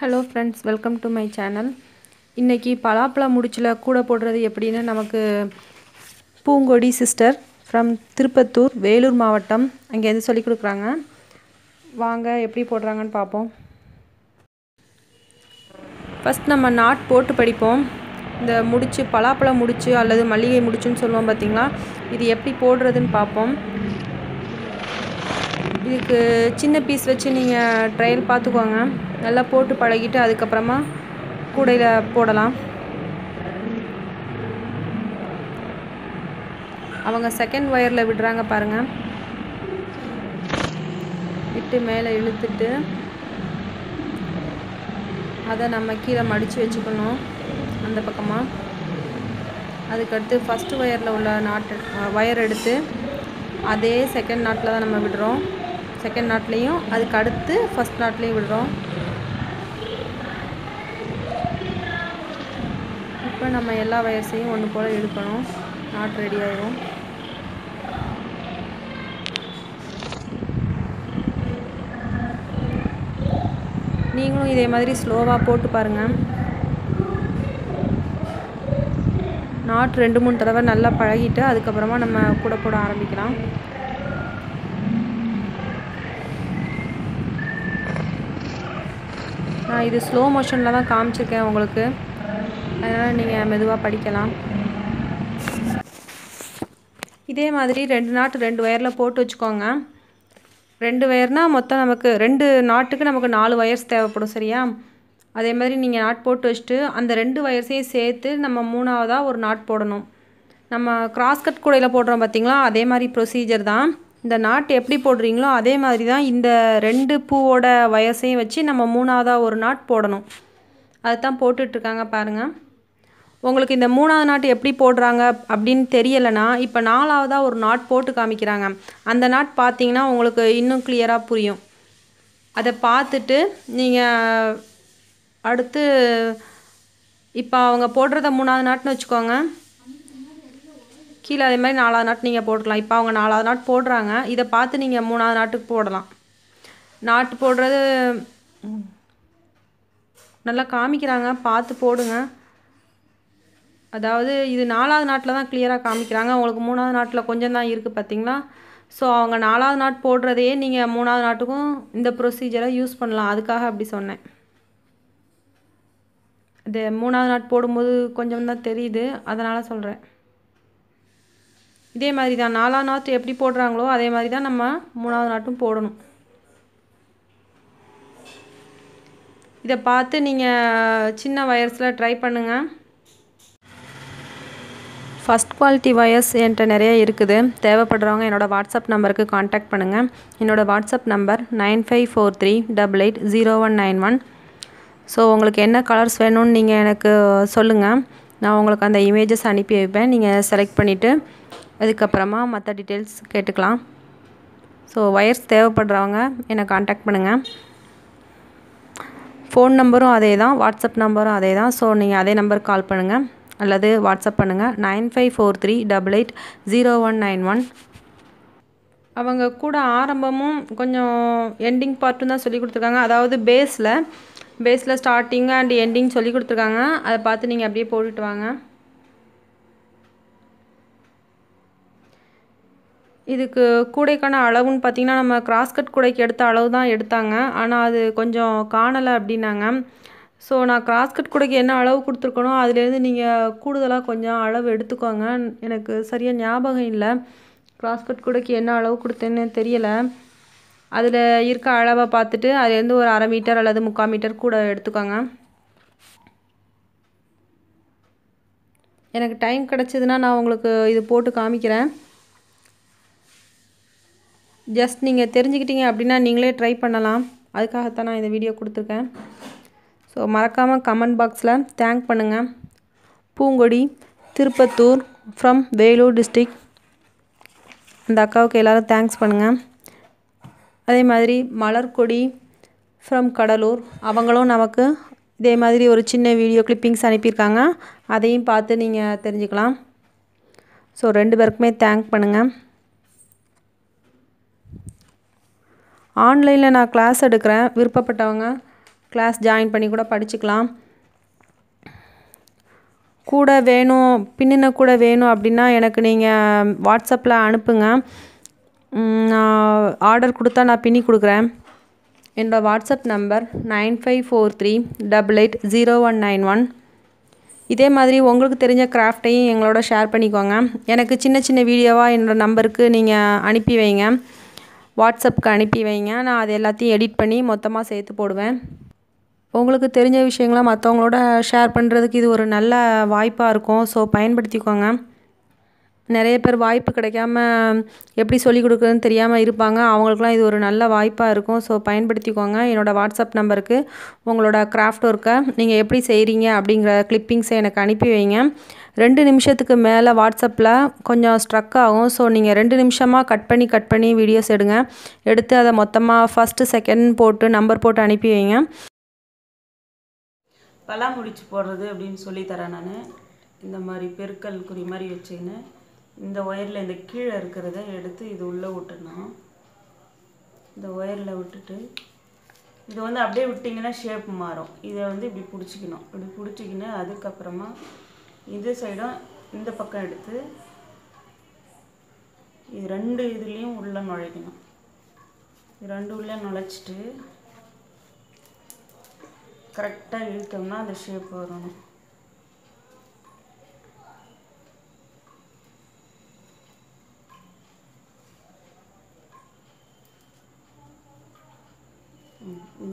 Hello friends welcome to my channel இன்றைக்கி பலாப்பழம் முடிச்சில் கூட போடுறது எப்படின்னு நமக்கு பூங்கொடி சிஸ்டர் ஃப்ரம் திருப்பத்தூர் வேலூர் மாவட்டம். அங்கேருந்து சொல்லி கொடுக்குறாங்க. வாங்க எப்படி போடுறாங்கன்னு பார்ப்போம். ஃபஸ்ட் நம்ம நாட் போட்டு படிப்போம். இந்த முடிச்சு பலாப்பழம் முடிச்சு அல்லது மல்லிகை முடிச்சுன்னு சொல்லுவோம் பார்த்திங்களா? இது எப்படி போடுறதுன்னு பார்ப்போம். இதுக்கு சின்ன பீஸ் வச்சு நீங்கள் ட்ரையல் பார்த்துக்கோங்க. நல்லா போட்டு பழகிட்டு அதுக்கப்புறமா கூடையில் போடலாம். அவங்க செகண்ட் ஒயரில் விடுறாங்க பாருங்கள் விட்டு மேலே இழுத்துட்டு அதை நம்ம கீழே மடித்து வச்சுக்கணும் அந்த பக்கமாக அதுக்கடுத்து ஃபஸ்ட்டு ஒயரில் உள்ள நாட்டு ஒயர் எடுத்து அதே செகண்ட் நாட்டில் தான் நம்ம விடுறோம். செகண்ட் நாட்லேயும் அதுக்கு அடுத்து ஃபஸ்ட் நாட்லேயும் விடுறோம். இப்போ நம்ம எல்லா வயசையும் ஒன்று போல் இழுக்கணும். நாட் ரெடி ஆகிடும் நீங்களும் இதே மாதிரி ஸ்லோவாக போட்டு பாருங்கள் நாட் ரெண்டு மூணு தடவை நல்லா பழகிட்டு அதுக்கப்புறமா நம்ம கூட போட ஆரம்பிக்கலாம். நான் இது ஸ்லோ மோஷனில் தான் காமிச்சிருக்கேன் உங்களுக்கு. அதனால் நீங்கள் மெதுவாக படிக்கலாம். இதே மாதிரி ரெண்டு நாட்டு ரெண்டு ஒயரில் போட்டு வச்சுக்கோங்க. ரெண்டு ஒயர்னால் மொத்தம் நமக்கு ரெண்டு நாட்டுக்கு நமக்கு நாலு ஒயர்ஸ் தேவைப்படும் சரியா? அதே மாதிரி நீங்கள் நாட் போட்டு வச்சுட்டு அந்த ரெண்டு வயர்ஸையும் சேர்த்து நம்ம மூணாவதாக ஒரு நாட் போடணும். நம்ம கிராஸ் கட் கூடையில் போடுறோம் பார்த்திங்களா அதே மாதிரி ப்ரொசீஜர் தான். இந்த நாட் எப்படி போடுறீங்களோ அதே மாதிரி தான் இந்த ரெண்டு பூவோட வயசையும் வச்சு நம்ம மூணாவதாக ஒரு நாட் போடணும். அதுதான் போட்டுட்ருக்காங்க பாருங்கள் உங்களுக்கு இந்த மூணாவது நாட்டு எப்படி போடுறாங்க அப்படின்னு தெரியலைன்னா இப்போ நாலாவதாக ஒரு நாட் போட்டு காமிக்கிறாங்க. அந்த நாட் பார்த்தீங்கன்னா உங்களுக்கு இன்னும் கிளியராக புரியும். அதை பார்த்துட்டு நீங்கள் அடுத்து இப்போ அவங்க போடுறத மூணாவது நாட்னு வச்சுக்கோங்க. கீழே அதே மாதிரி நாலாவது நாட் நீங்கள் போட்டுக்கலாம். இப்போ அவங்க நாலாவது நாட் போடுறாங்க. இதை பார்த்து நீங்கள் மூணாவது நாட்டுக்கு போடலாம். நாட்டு போடுறது நல்லா காமிக்கிறாங்க. பார்த்து போடுங்க. அதாவது இது நாலாவது நாட்டில் தான் கிளியராக காமிக்கிறாங்க. உங்களுக்கு மூணாவது நாட்டில் கொஞ்சம் தான் இருக்குது பார்த்தீங்களா ஸோ அவங்க நாலாவது நாட் போடுறதையே நீங்கள் மூணாவது நாட்டுக்கும் இந்த ப்ரொசீஜரை யூஸ் பண்ணலாம். அதுக்காக அப்படி சொன்னேன். இது மூணாவது நாட் போடும்போது கொஞ்சம் தான் தெரியுது. அதனால் சொல்கிறேன் இதே மாதிரி தான் நாலாவது நாட்டு எப்படி போடுறாங்களோ அதே மாதிரி தான் நம்ம மூணாவது நாட்டும் போடணும். இதை பார்த்து நீங்கள் சின்ன வயர்ஸில் ட்ரை பண்ணுங்கள் ஃபஸ்ட் குவாலிட்டி வயர்ஸ் என்கிட்ட நிறைய இருக்குது. தேவைப்படுறவங்க என்னோடய வாட்ஸ்அப் நம்பருக்கு காண்டாக்ட் பண்ணுங்கள் என்னோடய WhatsApp number nine five four three double eight zero one nine one so உங்களுக்கு என்ன கலர்ஸ் வேணும்னு நீங்கள் எனக்கு சொல்லுங்கள் நான் உங்களுக்கு அந்த இமேஜஸ் அனுப்பி வைப்பேன். நீங்கள் செலக்ட் பண்ணிவிட்டு அதுக்கப்புறமா மற்ற டீட்டெயில்ஸ் கேட்டுக்கலாம். ஸோ வயர்ஸ் தேவைப்படுறவங்க என்னை காண்டாக்ட் பண்ணுங்கள் ஃபோன் நம்பரும் அதே தான் வாட்ஸ்அப் நம்பரும் அதே தான் ஸோ நீங்கள் அதே நம்பருக்கு கால் பண்ணுங்கள் அல்லது வாட்ஸ்அப் பண்ணுங்கள் nine five four three double eight zero one nine one. அவங்க கூட ஆரம்பமும் கொஞ்சம் எண்டிங் பார்ட்டும் தான் சொல்லி கொடுத்துருக்காங்க. அதாவது பேஸில் பேஸில் ஸ்டார்டிங் அண்ட் எண்டிங் சொல்லி கொடுத்துருக்காங்க. அதை பார்த்து நீங்கள் அப்படியே போட்டுட்டு வாங்க. இதுக்கு கூடைக்கான அளவுன்னு பார்த்தீங்கன்னா நம்ம கிராஸ்கட் கூடைக்கு எடுத்த அளவு தான் எடுத்தாங்க. ஆனால் அது கொஞ்சம் காணலை அப்படின்னாங்க. ஸோ நான் கிராஸ்கட் கூடைக்கு என்ன அளவு கொடுத்துருக்கனோ அதுலேருந்து நீங்கள் கூடுதலாக கொஞ்சம் அளவு எடுத்துக்கோங்க. எனக்கு சரியாக ஞாபகம் இல்லை. கிராஸ்கட் கூடைக்கு என்ன அளவு கொடுத்தேன்னு தெரியலை. அதில் இருக்க அளவை பார்த்துட்டு அதுலேருந்து ஒரு அரை மீட்டர் அல்லது முக்கால் மீட்டர் கூட எடுத்துக்கோங்க. எனக்கு டைம் கிடச்சிதுன்னா நான் உங்களுக்கு இது போட்டு காமிக்கிறேன். ஜஸ்ட் நீங்கள் தெரிஞ்சுக்கிட்டீங்க அப்படின்னா நீங்களே ட்ரை பண்ணலாம். அதுக்காகத்தான் நான் இந்த வீடியோ கொடுத்துருக்கேன். ஸோ மறக்காமல் கமெண்ட் பாக்ஸில் தேங்க் பண்ணுங்கள் பூங்கொடி திருப்பத்தூர் ஃப்ரம் வேலூர் டிஸ்ட்ரிக் அந்த அக்காவுக்கு எல்லோரும் தேங்க்ஸ் பண்ணுங்கள் அதே மாதிரி மலர்கொடி ஃப்ரம் கடலூர் அவங்களும் நமக்கு இதே மாதிரி ஒரு சின்ன வீடியோ கிளிப்பிங்ஸ் அனுப்பியிருக்காங்க. அதையும் பார்த்து நீங்கள் தெரிஞ்சுக்கலாம். ஸோ ரெண்டு பேருக்குமே தேங்க் பண்ணுங்கள் ஆன்லைனில் நான் கிளாஸ் எடுக்கிறேன். விருப்பப்பட்டவங்க கிளாஸ் ஜாயின் பண்ணி கூட படிச்சுக்கலாம். கூட வேணும் பின்னின கூட வேணும் அப்படின்னா எனக்கு நீங்கள் வாட்ஸ்அப்பில் அனுப்புங்க. நான் ஆர்டர் கொடுத்தா நான் பின்னி கொடுக்குறேன். என்னோடய WhatsApp number nine five four three double eight zero one nine one. இதே மாதிரி உங்களுக்கு தெரிஞ்ச கிராஃப்டையும் எங்களோட ஷேர் பண்ணிக்கோங்க. எனக்கு சின்ன சின்ன வீடியோவாக என்னோடய நம்பருக்கு நீங்கள் அனுப்பி வைங்க. வாட்ஸ்அப்புக்கு அனுப்பி வைங்க. நான் அது எல்லாத்தையும் எடிட் பண்ணி மொத்தமாக சேர்த்து போடுவேன். உங்களுக்கு தெரிஞ்ச விஷயங்களாம் மற்றவங்களோட ஷேர் பண்ணுறதுக்கு இது ஒரு நல்ல வாய்ப்பாக இருக்கும். ஸோ பயன்படுத்திக்கோங்க. நிறைய பேர் வாய்ப்பு கிடைக்காம எப்படி சொல்லிக் கொடுக்குறதுன்னு தெரியாமல் இருப்பாங்க. அவங்களுக்குலாம் இது ஒரு நல்ல வாய்ப்பாக இருக்கும். ஸோ பயன்படுத்திக்கோங்க. என்னோடய வாட்ஸ்அப் நம்பருக்கு உங்களோட கிராஃப்ட் ஒர்க்கை நீங்கள் எப்படி செய்கிறீங்க அப்படிங்கிற கிளிப்பிங்ஸை எனக்கு அனுப்பி வைங்க. ரெண்டு நிமிஷத்துக்கு மேலே வாட்ஸ்அப்பில் கொஞ்சம் ஸ்ட்ரக் ஆகும். ஸோ நீங்கள் ரெண்டு நிமிஷமாக கட் பண்ணி கட் பண்ணி வீடியோஸ் எடுங்க. எடுத்து அதை மொத்தமாக ஃபஸ்ட்டு செகண்ட் போட்டு நம்பர் போட்டு அனுப்பி வைங்க. பலா முடிச்சு போடுறது அப்படின்னு சொல்லித்தரேன் நான். இந்த மாதிரி பெருக்கல் குறி மாதிரி வச்சுக்கின்னு இந்த ஒயரில் இந்த கீழே இருக்கிறத எடுத்து இது உள்ளே விட்டுடணும். இந்த ஒயரில் விட்டுட்டு இது வந்து அப்படியே விட்டிங்கன்னா ஷேப் மாறும். இதை வந்து இப்படி பிடிச்சிக்கணும். இப்படி பிடிச்சிக்கின்னு அதுக்கப்புறமா இது சைடும் இந்த பக்கம் எடுத்து இது ரெண்டு இதுலேயும் உள்ளே நுழைக்கணும். இது ரெண்டு உள்ளே நுழைச்சிட்டு கரெக்டாக இழுத்தோம்னா அந்த ஷேப் வரணும்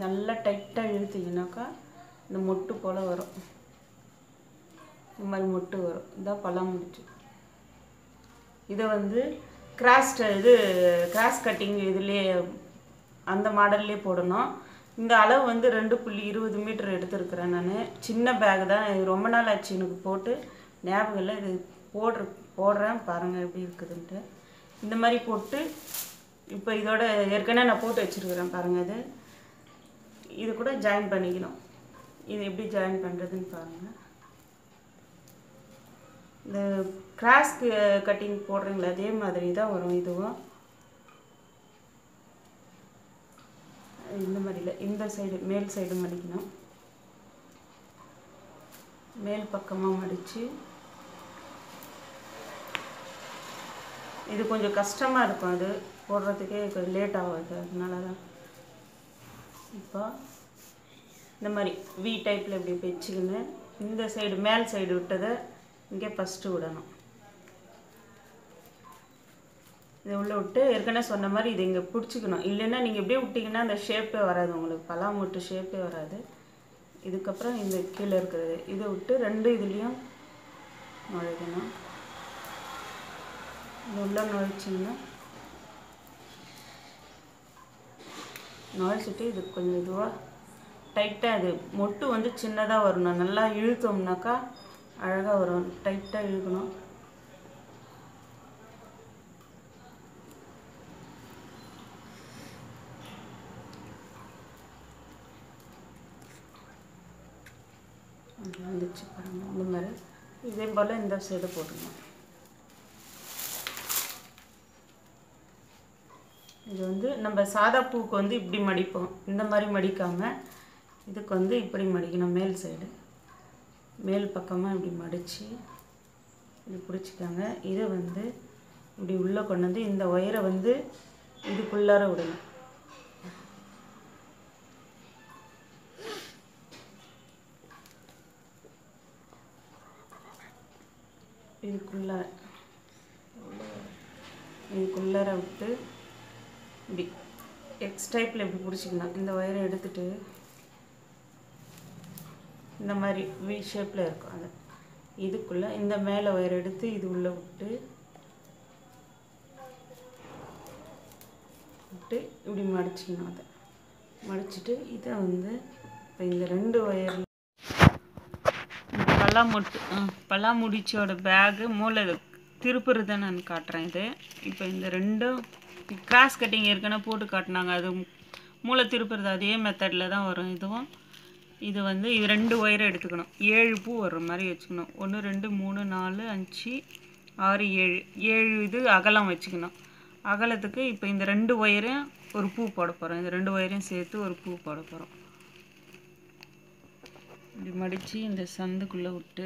நல்லா டைட்டாக இழுத்தீங்கன்னாக்கா இந்த மொட்டு போல் வரும். இந்த மாதிரி மொட்டு வரும். இதான் பழம் முடிச்சு இதை வந்து கிராஸ்ட் இது கிராஸ் கட்டிங் இதுலேயே அந்த மாடல்லே போடணும். இந்த அளவு வந்து ரெண்டு புள்ளி இருபது மீட்டர் எடுத்திருக்கிறேன் நான். சின்ன பேக் தான். இது ரொம்ப நாள் ஆச்சு எனக்கு போட்டு. ஞாபகம் இல்லை. இது போடுற போடுறேன். பாருங்கள் எப்படி இருக்குதுன்ட்டு. இந்த மாதிரி போட்டு இப்போ இதோட ஏற்கனவே நான் போட்டு வச்சுருக்கிறேன் பாருங்கள் இது. இது கூட ஜாயின் பண்ணிக்கணும். இது எப்படி ஜாயின் பண்ணுறதுன்னு பாருங்கள் இந்த கிராஸ்க்கு கட்டிங் போடுறீங்களா அதே மாதிரி தான் வரும் இதுவும். இந்த மாதிரி இல்லை இந்த சைடு மேல் சைடு மடிக்கணும். மேல் பக்கமாக மடித்து இது கொஞ்சம் கஷ்டமாக இருக்கும் அது போடுறதுக்கே கொஞ்சம் லேட் ஆகுது அதனால தான் இப்போ இந்த மாதிரி வி டைப்பில் இப்படி வச்சுக்கின்னு இந்த சைடு மேல் சைடு விட்டதை இங்கே ஃபஸ்ட்டு விடணும். இதை உள்ளே விட்டு ஏற்கனவே சொன்ன மாதிரி இது இங்கே பிடிச்சிக்கணும். இல்லைன்னா நீங்கள் எப்படியே விட்டிங்கன்னா அந்த ஷேப்பே வராது உங்களுக்கு. பலாமூட்டு ஷேப்பே வராது. இதுக்கப்புறம் இந்த கீழே இருக்கிறது. இதை விட்டு ரெண்டு இதுலேயும் நுழைக்கணும். இது உள்ளே நுழைச்சிங்கன்னா நுழைச்சிட்டு இது கொஞ்சம் இதுவாக டைட்டாக இது மொட்டு வந்து சின்னதாக வரணும். நல்லா இழுத்தோம்னாக்கா அழகாக வரும். டைட்டாக இழுக்கணும் அப்படி வந்துச்சு பாருங்க இந்த மாதிரி இதே போல் இந்த சைடு போட்டுக்கணும். இது வந்து நம்ம சாதா பூக்கு வந்து இப்படி மடிப்போம். இந்த மாதிரி மடிக்காமல் இதுக்கு வந்து இப்படி மடிக்கணும் மேல் சைடு மேல் பக்கமாக இப்படி மடித்து இது பிடிச்சிக்காங்க. இதை வந்து இப்படி உள்ளே கொண்டு வந்து இந்த ஒயரை வந்து இதுக்குள்ளார விடணும். இதுக்குள்ளார இதுக்குள்ளார விட்டு இப்படி எக்ஸ் டைப்பில் இப்படி பிடிச்சிக்கணும் இந்த ஒயரை எடுத்துட்டு இந்த மாதிரி வி ஷேப்பில் இருக்கும் அது. இதுக்குள்ளே இந்த மேலே ஒயர் எடுத்து இது உள்ளே விட்டு விட்டு இப்படி மடிச்சிக்கணும் அதை. மடிச்சிட்டு இதை வந்து இப்போ இந்த ரெண்டு ஒயர் பல்லாமுட்டு பல்லாமுடிச்சோட பேகு மூளை திருப்புறதை நான் காட்டுறேன் இது. இப்போ இந்த ரெண்டும் கிராஸ் கட்டிங் ஏற்கனவே போட்டு காட்டினாங்க. அது மூளை திருப்புறது அதே மெத்தடில் தான் வரும். இதுவும் இது வந்து இது ரெண்டு ஒயரை எடுத்துக்கணும். ஏழு பூ வர்ற மாதிரி வச்சுக்கணும். ஒன்று ரெண்டு மூணு நாலு அஞ்சு ஆறு ஏழு. ஏழு இது அகலம் வச்சுக்கணும். அகலத்துக்கு இப்போ இந்த ரெண்டு ஒயரையும் ஒரு பூ போட போகிறோம் இந்த ரெண்டு ஒயரையும் சேர்த்து ஒரு பூ போட போகிறோம் இப்படி மடித்து இந்த சந்துக்குள்ளே விட்டு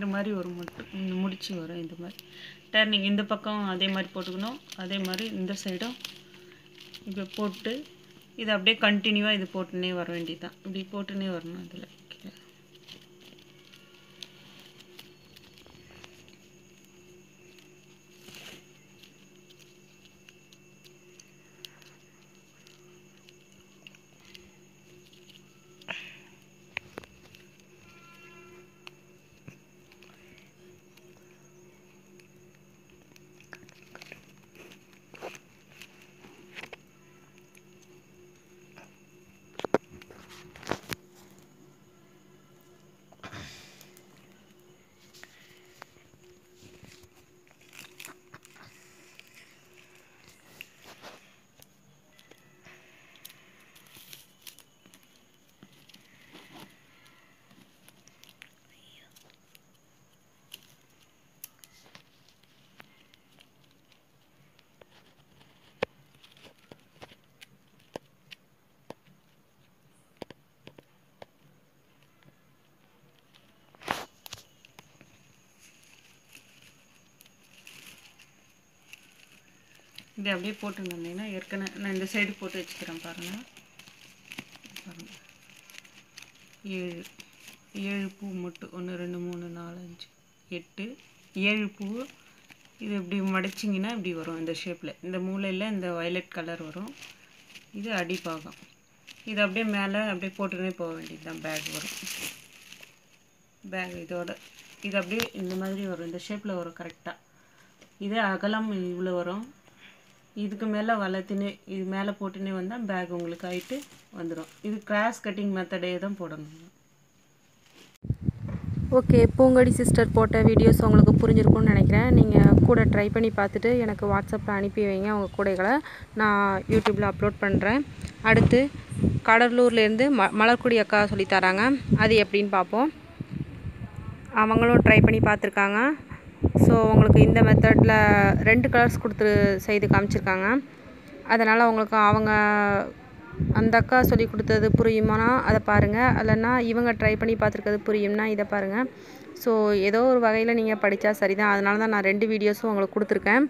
இந்த மாதிரி ஒரு முட்டு முடிச்சு வரும் இந்த மாதிரி. டர்னிங் இந்த பக்கம் அதே மாதிரி போட்டுக்கணும். அதே மாதிரி இந்த சைடும் இப்போ போட்டு இதை அப்படியே கண்டினியூவாக இது போட்டுனே வர வேண்டியதுதான். இப்படி போட்டுனே வரணும் அதில். இது அப்படியே போட்டு வந்தீங்கன்னா ஏற்கனவே நான் இந்த சைடு போட்டு வச்சுக்கிறேன் பாருங்கள் பாருங்கள் ஏழு ஏழு பூ மட்டும் ஒன்று ரெண்டு மூணு நாலு அஞ்சு எட்டு. ஏழு பூ. இது இப்படி மடிச்சிங்கன்னா இப்படி வரும் இந்த ஷேப்பில் இந்த மூலையில் இந்த வயலட் கலர் வரும். இது அடிப்பாகம். இது அப்படியே மேலே அப்படியே போட்டுக்கினே போக வேண்டியது தான் பேக் வரும். பேக் இதோட. இது அப்படியே இந்த மாதிரி வரும். இந்த ஷேப்பில் வரும் கரெக்டாக இது அகலம் இவ்வளோ வரும். இதுக்கு மேலே வளர்த்துனே இது மேலே போட்டுனே வந்தால் பேக் உங்களுக்கு ஆகிட்டு வந்துடும் இது கிராஸ் கட்டிங் மெத்தடே தான் போடணும். ஓகே பூங்கடி சிஸ்டர் போட்ட வீடியோஸ் உங்களுக்கு புரிஞ்சிருக்கும்னு நினைக்கிறேன். நீங்கள் கூட ட்ரை பண்ணி பார்த்துட்டு எனக்கு வாட்ஸ்அப்பில் அனுப்பி வைங்க உங்கள் கூடைகளை. நான் யூடியூப்பில் அப்லோட் பண்ணுறேன் அடுத்து கடலூர்லேருந்து ம மலர்குடி அக்கா சொல்லித்தராங்க அது எப்படின்னு பார்ப்போம். அவங்களும் ட்ரை பண்ணி பார்த்துருக்காங்க. ஸோ உங்களுக்கு இந்த மெத்தடில் ரெண்டு கலர்ஸ் கொடுத்து செய்து காமிச்சிருக்காங்க. அதனால் உங்களுக்கு அவங்க அந்த அக்கா சொல்லி கொடுத்தது புரியுமானா அதை பாருங்கள் இல்லைன்னா இவங்க ட்ரை பண்ணி பார்த்துருக்கிறது புரியும்னா இதை பாருங்கள் ஸோ ஏதோ ஒரு வகையில் நீங்கள் படித்தா சரிதான். அதனால தான் நான் ரெண்டு வீடியோஸும் உங்களுக்கு கொடுத்துருக்கேன்.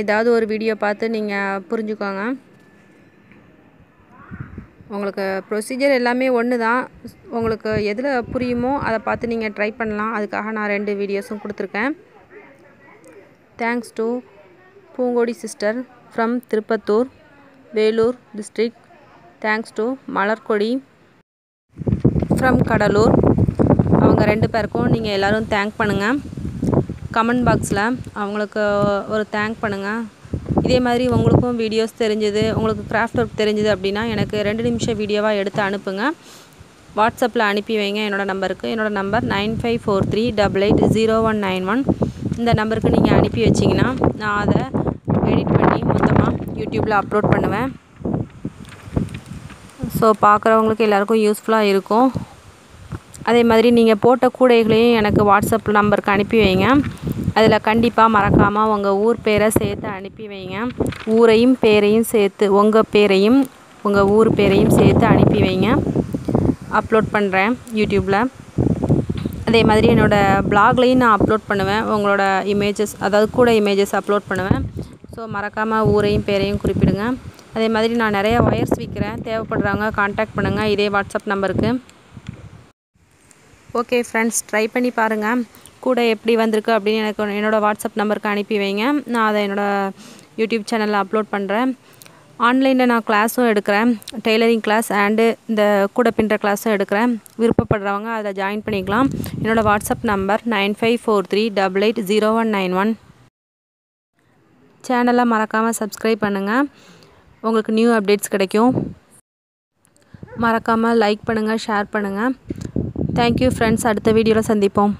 ஏதாவது ஒரு வீடியோ பார்த்து நீங்கள் புரிஞ்சுக்கோங்க. உங்களுக்கு ப்ரொசீஜர் எல்லாமே ஒன்று தான் உங்களுக்கு எதில் புரியுமோ அதை பார்த்து நீங்கள் ட்ரை பண்ணலாம். அதுக்காக நான் ரெண்டு வீடியோஸும் கொடுத்துருக்கேன். Thanks to Poongodi sister from Tirupattur Vellore district thanks to Malarkodi from Cuddalore அவங்க ரெண்டு பேருக்கும் நீங்கள் எல்லோரும் தேங்க் பண்ணுங்கள் கமெண்ட் பாக்ஸில் அவங்களுக்கு ஒரு தேங்க் பண்ணுங்கள் இதே மாதிரி உங்களுக்கும் வீடியோஸ் தெரிஞ்சது உங்களுக்கு கிராஃப்ட் ஒர்க் தெரிஞ்சது அப்படின்னா எனக்கு ரெண்டு நிமிஷம் வீடியோவாக எடுத்து அனுப்புங்க. வாட்ஸ்அப்பில் அனுப்பி வைங்க. என்னோடய நம்பருக்கு என்னோடய number nine five four three double eight zero one nine one. இந்த நம்பருக்கு நீங்கள் அனுப்பி வச்சிங்கன்னா நான் அதை எடிட் பண்ணி மொத்தமாக யூடியூப்பில் அப்லோட் பண்ணுவேன். ஸோ பார்க்குறவங்களுக்கு எல்லாேருக்கும் யூஸ்ஃபுல்லாக இருக்கும். அதே மாதிரி நீங்கள் போட்ட கூடைகளையும் எனக்கு வாட்ஸ்அப் நம்பருக்கு அனுப்பி வைங்க. அதில் கண்டிப்பாக மறக்காமல் உங்கள் ஊர் பேரை சேர்த்து அனுப்பி வைங்க. ஊரையும் பேரையும் சேர்த்து உங்கள் பேரையும் உங்கள் ஊர் பேரையும் சேர்த்து அனுப்பி வைங்க. அப்லோட் பண்ணுறேன் யூடியூப்பில் அதே மாதிரி என்னோடய ப்ளாக்லேயும் நான் அப்லோட் பண்ணுவேன். உங்களோட இமேஜஸ் அதாவது கூட இமேஜஸ் அப்லோட் பண்ணுவேன். ஸோ மறக்காமல் ஊரையும் பேரையும் குறிப்பிடுங்க. அதே மாதிரி நான் நிறைய ஒயர்ஸ் விற்கிறேன் தேவைப்படுறவங்க காண்டாக்ட் பண்ணுங்கள் இதே வாட்ஸ்அப் நம்பருக்கு ஓகே ஃப்ரெண்ட்ஸ் ட்ரை பண்ணி பாருங்கள் கூட எப்படி வந்திருக்கு அப்படின்னு எனக்கு என்னோடய வாட்ஸ்அப் நம்பருக்கு அனுப்பி வைங்க. நான் அதை என்னோடய யூடியூப் சேனலில் அப்லோட் பண்ணுறேன் ஆன்லைனில் நான் கிளாஸும் எடுக்கிறேன். டெய்லரிங் கிளாஸ் அண்டு இந்த கூட பின்னுற கிளாஸும் எடுக்கிறேன். விருப்பப்படுறவங்க அதில் ஜாயின் பண்ணிக்கலாம். என்னோடய WhatsApp number nine five four three double eight zero one nine one சேனலை மறக்காமல் சப்ஸ்கிரைப் பண்ணுங்கள் உங்களுக்கு நியூ அப்டேட்ஸ் கிடைக்கும். மறக்காமல் லைக் பண்ணுங்கள் ஷேர் பண்ணுங்கள் தேங்க்யூ ஃப்ரெண்ட்ஸ் அடுத்த வீடியோவில் சந்திப்போம்.